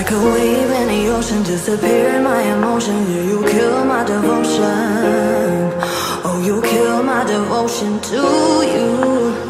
Like a wave in the ocean, disappear in my emotion. Yeah, you kill my devotion. Oh, you kill my devotion to you.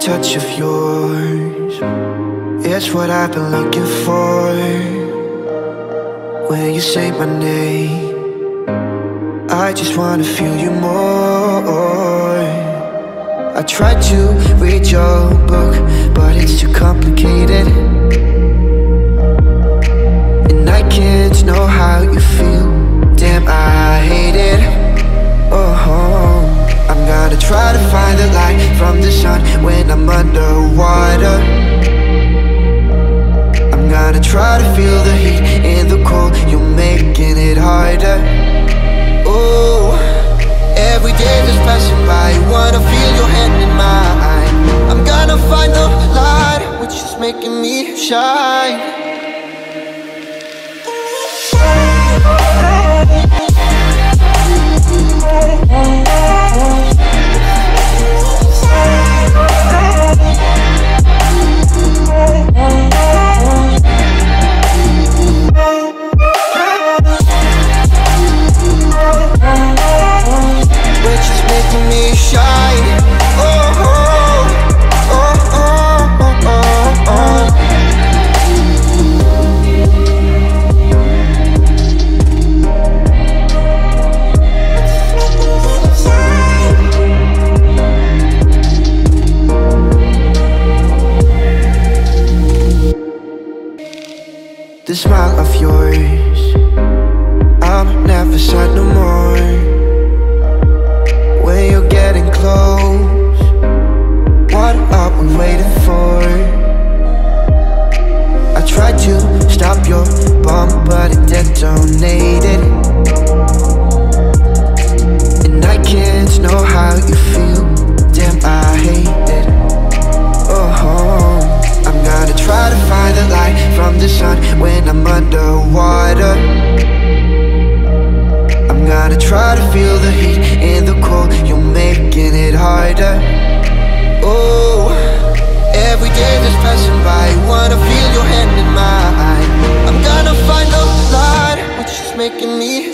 touch of yours. It's what I've been looking for. When you say my name I just wanna feel you more. I tried to reach your feel the heat in the cold. You're making it harder. Oh, every day just passing by. Wanna feel your hand in mine. I'm gonna find the light Which is making me shine. This smile of yours. I'm never sad no more. When you're getting close What are we waiting for? I tried to stop your bomb But it detonated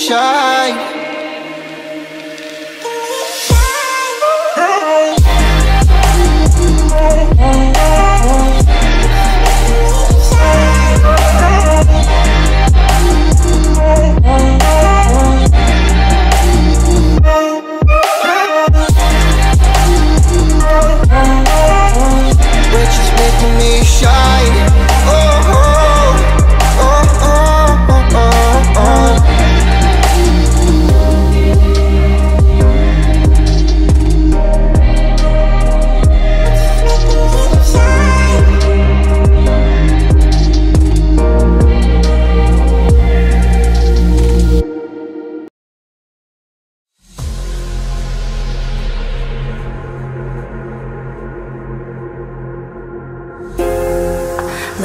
shine.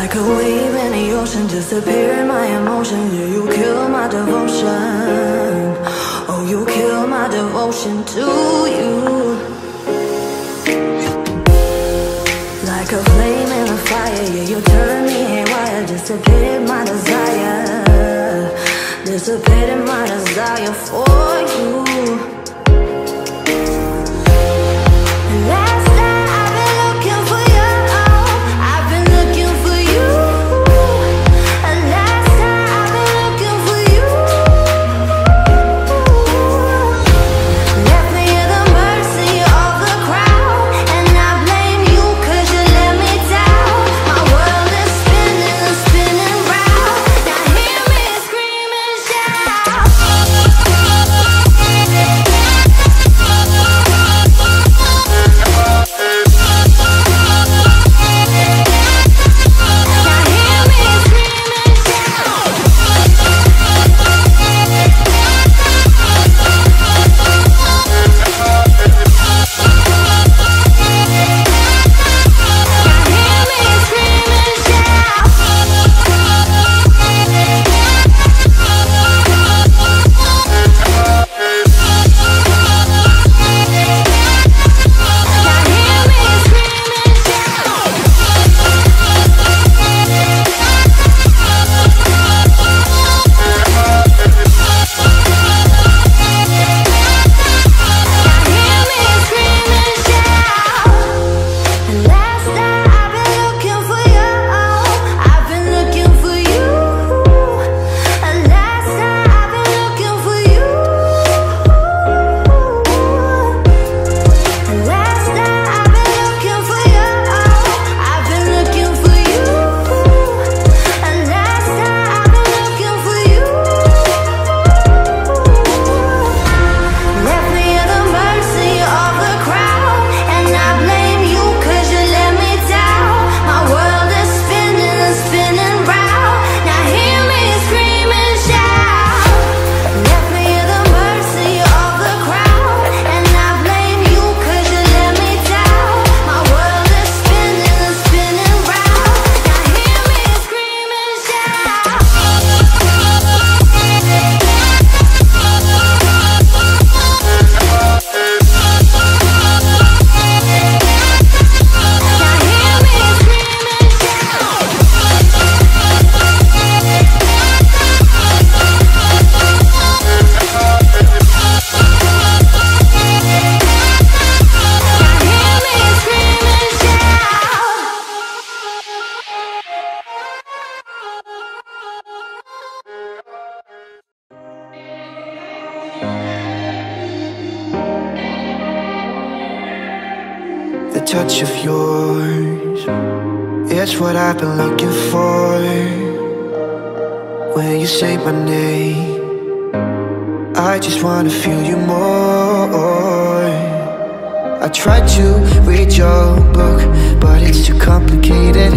Like a wave in the ocean Disappear in my emotion. Yeah, you kill my devotion. Oh, you kill my devotion to you. Like a flame in the fire Yeah, you turn me haywire. Dissipate my desire. Dissipating my desire for you. the touch of yours. It's what I've been looking for. When you say my name I just wanna feel you more. I tried to read your book But it's too complicated.